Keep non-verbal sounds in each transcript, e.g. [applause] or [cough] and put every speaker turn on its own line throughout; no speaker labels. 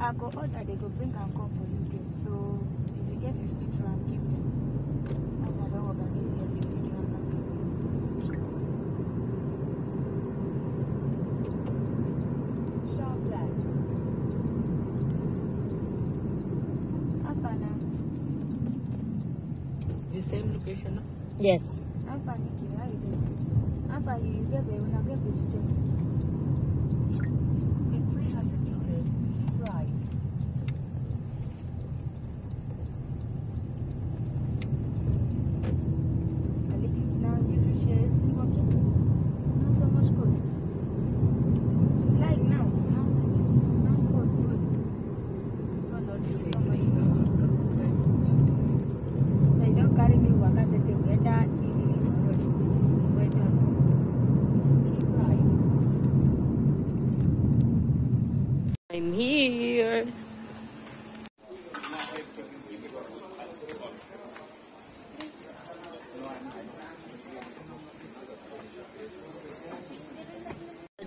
I go order, they go bring and come for you there. So if you get 50 dram, give them. As I don't work, I give you 50 dram back.
Sharp left.
How far now?
The same location, no?
Yes.
How far, Nikki? How you doing? How far you, you get where when I get vegetable?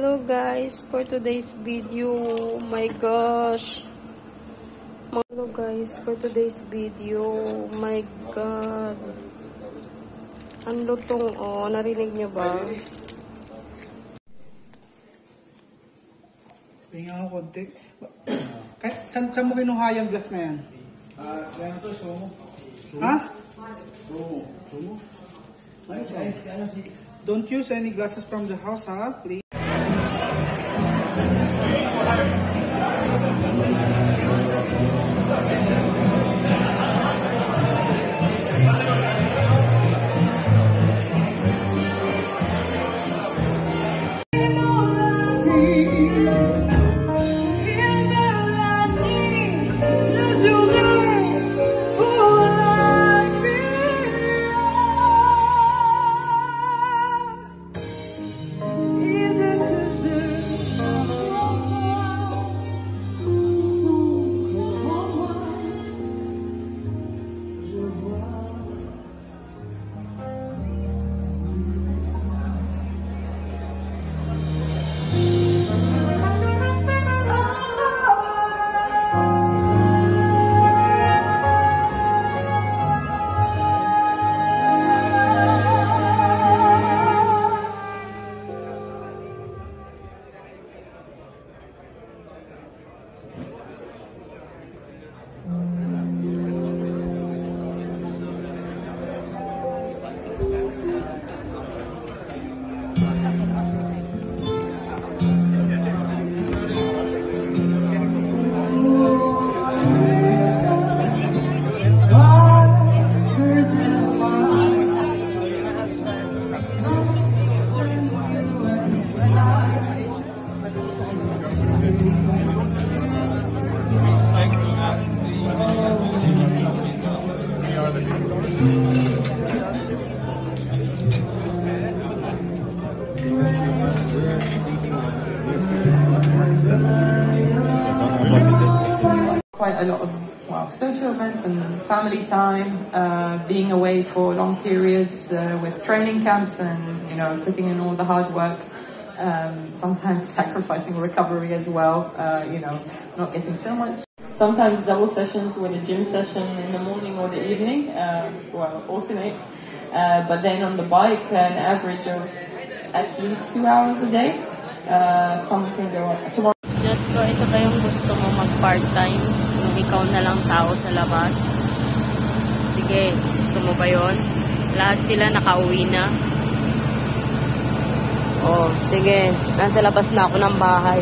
Hello guys for today's video. Oh my gosh. Hello guys for today's video. Oh my god. Ang lutong oh. Narinig nyo ba?
Pahinga ako konti. Kahit, saan, saan mo kinuha yung glass na yan? Ah, yan to, sumo. Ha? Sumo. Sumo? Nice, nice. Don't use any glasses from the house, ha? Please.
Thank you.
Quite a lot of well social events and family time, uh, being away for long periods uh, with training camps and you know putting in all the hard work. Um, sometimes [laughs] sacrificing recovery as well. Uh, you know, not getting so much. Sometimes double sessions with a gym session in the morning or the evening. Uh, well, alternates. Uh, but then on the bike, an average of at least two hours a day. Uh, some can tomorrow.
Diyos ko, ito ba yung gusto mo mag-part-time? Nung ikaw na lang tao sa labas? Sige, gusto mo ba yon? Lahat sila nakauwi na. Oh, sige. Nasa labas na ako ng bahay.